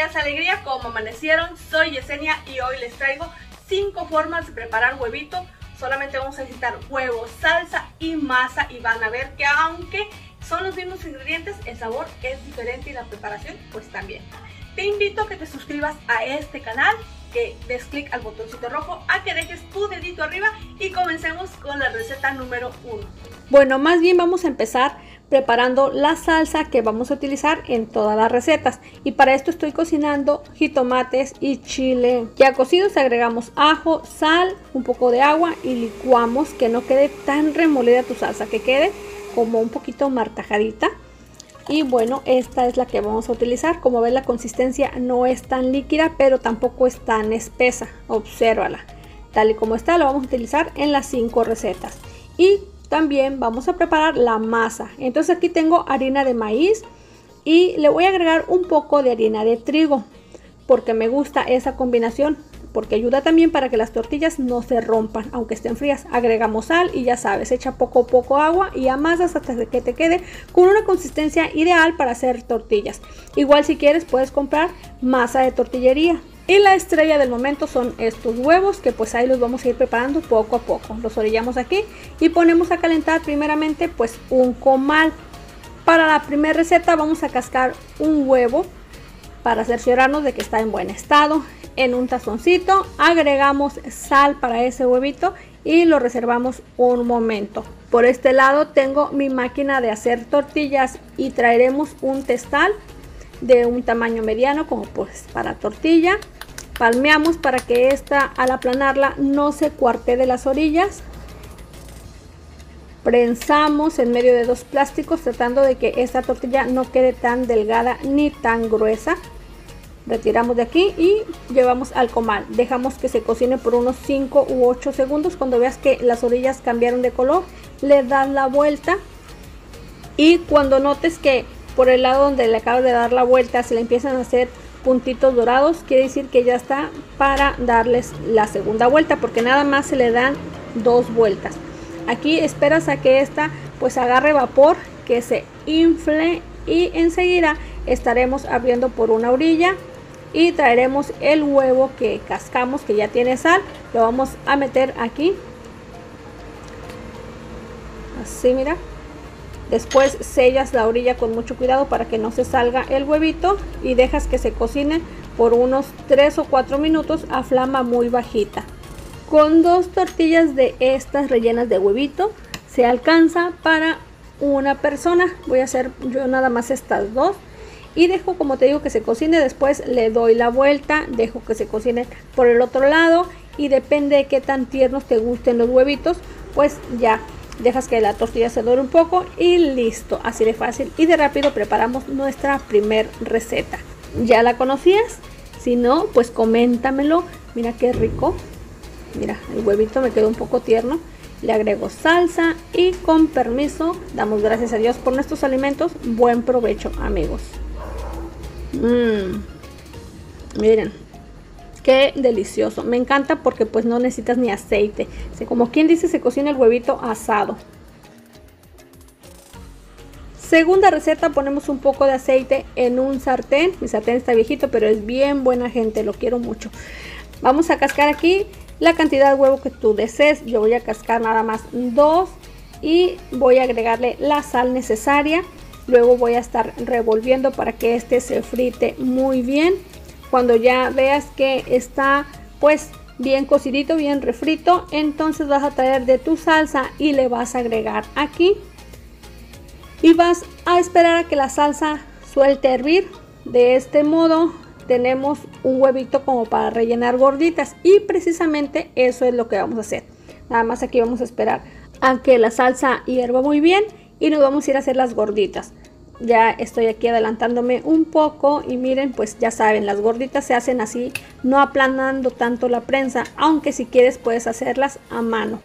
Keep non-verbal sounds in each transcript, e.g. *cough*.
días, alegría, ¿cómo amanecieron? Soy Yesenia y hoy les traigo 5 formas de preparar huevito. Solamente vamos a necesitar huevo, salsa y masa y van a ver que aunque son los mismos ingredientes, el sabor es diferente y la preparación pues también. Te invito a que te suscribas a este canal, que des clic al botoncito rojo, a que dejes tu dedito arriba y comencemos con la receta número 1. Bueno, más bien vamos a empezar preparando la salsa que vamos a utilizar en todas las recetas. Y para esto estoy cocinando jitomates y chile. Ya cocidos agregamos ajo sal un poco de agua y licuamos que no quede tan remolida tu salsa que quede como un poquito martajadita. Y bueno esta es la que vamos a utilizar. Como ves la consistencia no es tan líquida pero tampoco es tan espesa. Obsérvala. Tal y como está lo vamos a utilizar en las cinco recetas. Y también vamos a preparar la masa. Entonces aquí tengo harina de maíz y le voy a agregar un poco de harina de trigo porque me gusta esa combinación porque ayuda también para que las tortillas no se rompan aunque estén frías. Agregamos sal y ya sabes, echa poco a poco agua y amasas hasta que te quede con una consistencia ideal para hacer tortillas. Igual si quieres puedes comprar masa de tortillería. Y la estrella del momento son estos huevos que pues ahí los vamos a ir preparando poco a poco. Los orillamos aquí y ponemos a calentar primeramente pues un comal. Para la primera receta vamos a cascar un huevo para cerciorarnos de que está en buen estado. En un tazoncito agregamos sal para ese huevito y lo reservamos un momento. Por este lado tengo mi máquina de hacer tortillas y traeremos un testal de un tamaño mediano como pues para tortilla palmeamos para que esta al aplanarla no se cuarte de las orillas. Prensamos en medio de dos plásticos tratando de que esta tortilla no quede tan delgada ni tan gruesa. Retiramos de aquí y llevamos al comal. Dejamos que se cocine por unos 5 u 8 segundos. Cuando veas que las orillas cambiaron de color le das la vuelta. Y cuando notes que por el lado donde le acabas de dar la vuelta se le empiezan a hacer puntitos dorados quiere decir que ya está para darles la segunda vuelta porque nada más se le dan dos vueltas. Aquí esperas a que esta pues agarre vapor que se infle y enseguida estaremos abriendo por una orilla y traeremos el huevo que cascamos que ya tiene sal. Lo vamos a meter aquí. Así mira Después sellas la orilla con mucho cuidado para que no se salga el huevito y dejas que se cocine por unos 3 o 4 minutos a flama muy bajita. Con dos tortillas de estas rellenas de huevito se alcanza para una persona. Voy a hacer yo nada más estas dos y dejo como te digo que se cocine después le doy la vuelta dejo que se cocine por el otro lado y depende de qué tan tiernos te gusten los huevitos pues ya dejas que la tortilla se dore un poco y listo, así de fácil y de rápido preparamos nuestra primer receta. ¿Ya la conocías? Si no, pues coméntamelo. Mira qué rico. Mira, el huevito me quedó un poco tierno. Le agrego salsa y con permiso damos gracias a Dios por nuestros alimentos. Buen provecho, amigos. Mmm. Miren, Qué delicioso. Me encanta porque pues no necesitas ni aceite. como quien dice, se cocina el huevito asado. Segunda receta, ponemos un poco de aceite en un sartén. Mi sartén está viejito, pero es bien buena gente, lo quiero mucho. Vamos a cascar aquí la cantidad de huevo que tú desees. Yo voy a cascar nada más dos y voy a agregarle la sal necesaria. Luego voy a estar revolviendo para que este se frite muy bien cuando ya veas que está pues bien cocidito, bien refrito, entonces vas a traer de tu salsa y le vas a agregar aquí. Y vas a esperar a que la salsa suelte hervir. De este modo tenemos un huevito como para rellenar gorditas y precisamente eso es lo que vamos a hacer. Nada más aquí vamos a esperar a que la salsa hierva muy bien y nos vamos a ir a hacer las gorditas ya estoy aquí adelantándome un poco y miren pues ya saben las gorditas se hacen así no aplanando tanto la prensa aunque si quieres puedes hacerlas a mano.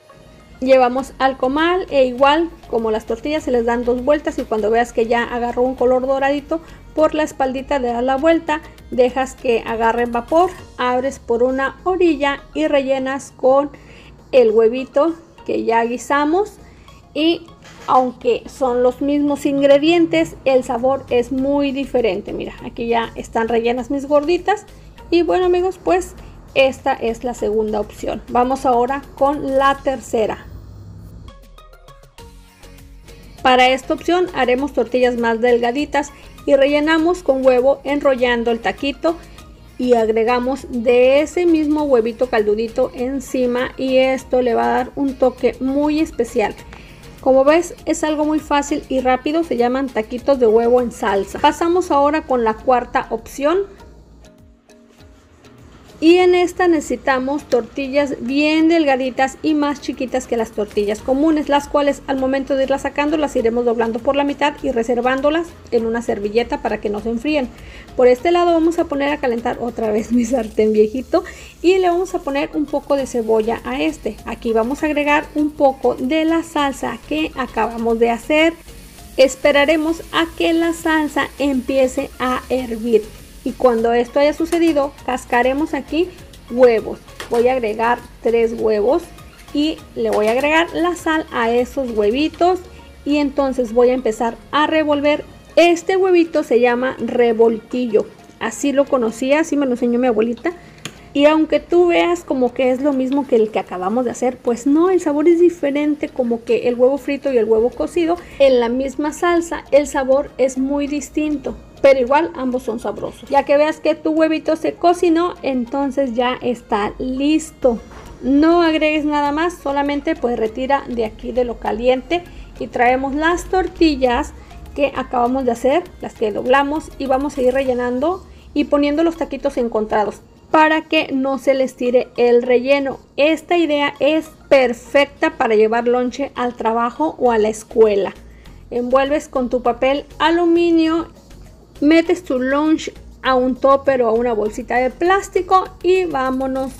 Llevamos al comal e igual como las tortillas se les dan dos vueltas y cuando veas que ya agarró un color doradito por la espaldita le das la vuelta dejas que agarre vapor abres por una orilla y rellenas con el huevito que ya guisamos y aunque son los mismos ingredientes, el sabor es muy diferente. Mira, aquí ya están rellenas mis gorditas. Y bueno amigos, pues esta es la segunda opción. Vamos ahora con la tercera. Para esta opción haremos tortillas más delgaditas y rellenamos con huevo enrollando el taquito y agregamos de ese mismo huevito caldudito encima y esto le va a dar un toque muy especial. Como ves es algo muy fácil y rápido, se llaman taquitos de huevo en salsa. Pasamos ahora con la cuarta opción. Y en esta necesitamos tortillas bien delgaditas y más chiquitas que las tortillas comunes, las cuales al momento de irlas sacando las iremos doblando por la mitad y reservándolas en una servilleta para que no se enfríen. Por este lado vamos a poner a calentar otra vez *laughs* mi sartén viejito y le vamos a poner un poco de cebolla a este. Aquí vamos a agregar un poco de la salsa que acabamos de hacer. Esperaremos a que la salsa empiece a hervir y cuando esto haya sucedido cascaremos aquí huevos. Voy a agregar tres huevos y le voy a agregar la sal a esos huevitos y entonces voy a empezar a revolver. Este huevito se llama revoltillo. Así lo conocía, así me lo enseñó mi abuelita. Y aunque tú veas como que es lo mismo que el que acabamos de hacer, pues no, el sabor es diferente como que el huevo frito y el huevo cocido. En la misma salsa el sabor es muy distinto, pero igual ambos son sabrosos. Ya que veas que tu huevito se cocinó, entonces ya está listo. No agregues nada más, solamente pues retira de aquí de lo caliente y traemos las tortillas que acabamos de hacer, las que doblamos y vamos a ir rellenando y poniendo los taquitos encontrados para que no se les tire el relleno. Esta idea es perfecta para llevar lonche al trabajo o a la escuela. Envuelves con tu papel aluminio, metes tu lunch a un topper o a una bolsita de plástico y vámonos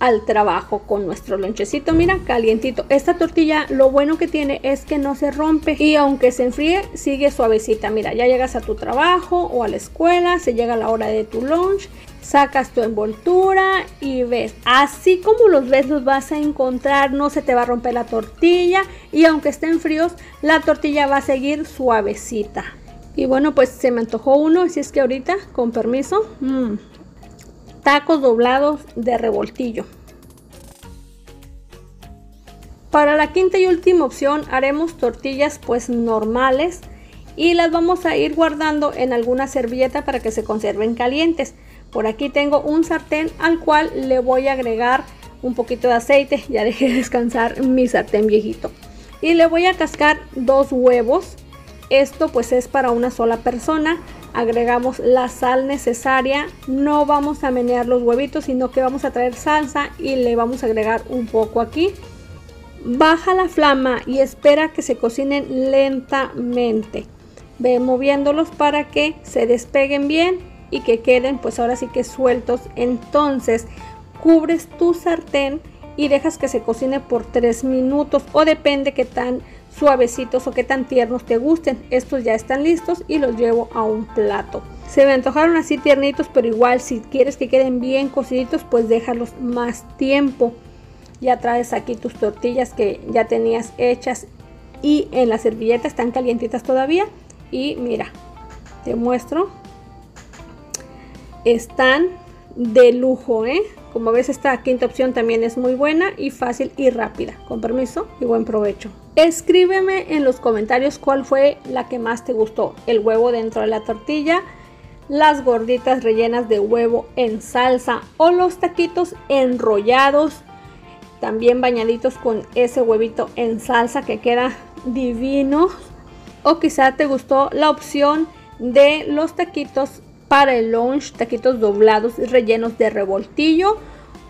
al trabajo con nuestro lonchecito. Mira, calientito. Esta tortilla lo bueno que tiene es que no se rompe y aunque se enfríe, sigue suavecita. Mira, ya llegas a tu trabajo o a la escuela, se llega la hora de tu lunch sacas tu envoltura y ves, así como los ves los vas a encontrar, no se te va a romper la tortilla y aunque estén fríos, la tortilla va a seguir suavecita. Y bueno, pues se me antojó uno, así es que ahorita, con permiso, mmm, tacos doblados de revoltillo. Para la quinta y última opción haremos tortillas pues normales y las vamos a ir guardando en alguna servilleta para que se conserven calientes. Por aquí tengo un sartén al cual le voy a agregar un poquito de aceite. *laughs* Ya dejé descansar mi sartén viejito. Y le voy a cascar dos huevos. Esto pues es para una sola persona. Agregamos la sal necesaria. No vamos a menear los huevitos, sino que vamos a traer salsa y le vamos a agregar un poco aquí. Baja la flama y espera que se cocinen lentamente. Ve moviéndolos para que se despeguen bien y que queden pues ahora sí que sueltos. Entonces cubres tu sartén y dejas que se cocine por 3 minutos o depende que tan suavecitos o que tan tiernos te gusten. Estos ya están listos y los llevo a un plato. Se me antojaron así tiernitos, pero igual si quieres que queden bien cociditos, pues déjalos más tiempo. Ya traes aquí tus tortillas que ya tenías hechas y en la servilleta están calientitas todavía. Y mira, te muestro están de lujo, ¿eh? Como ves, esta quinta opción también es muy buena y fácil y rápida. Con permiso y buen provecho. Escríbeme en los comentarios cuál fue la que más te gustó. El huevo dentro de la tortilla, las gorditas rellenas de huevo en salsa o los taquitos enrollados, también bañaditos con ese huevito en salsa que queda divino. O quizá te gustó la opción de los taquitos para el lunch, taquitos doblados rellenos de revoltillo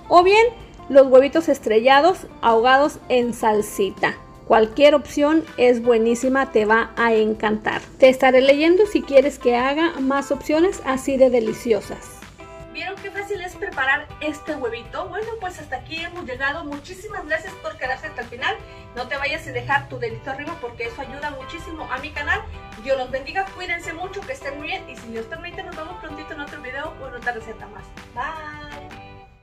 o bien los huevitos estrellados ahogados en salsita. Cualquier opción es buenísima, te va a encantar. Te estaré leyendo si quieres que haga más opciones así de deliciosas. Preparar este huevito? Bueno, pues hasta aquí hemos llegado. Muchísimas gracias por quedarse hasta el final. No te vayas a dejar tu dedito arriba porque eso ayuda muchísimo a mi canal. Dios los bendiga, cuídense mucho, que estén muy bien. Y si Dios permite, nos vemos prontito en otro video o en otra receta más. Bye.